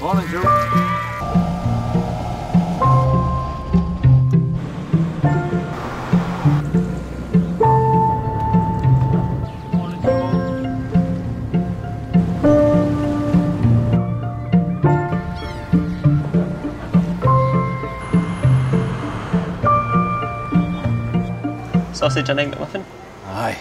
Morning, Sausage and egg McMuffin? Aye.